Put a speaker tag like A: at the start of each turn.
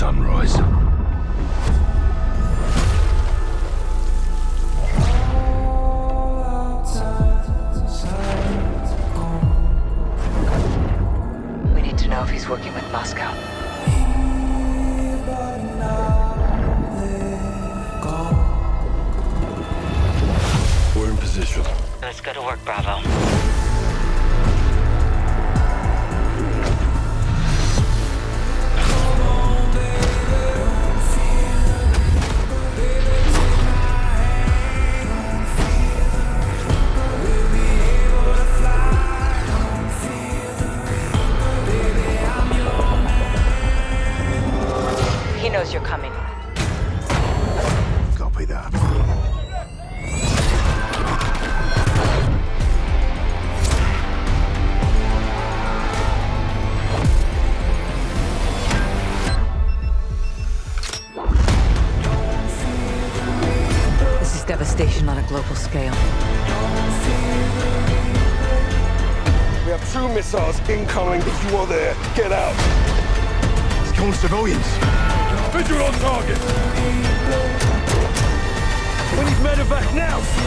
A: sunrise.
B: We need to know if he's working with Moscow.
A: We're in position.
B: Let's go to work, Bravo. He knows you're coming.
A: Copy that.
B: This is devastation on a global scale.
A: We have two missiles incoming. If you are there, get out. It's killing civilians. Visual on target. We need medevac now.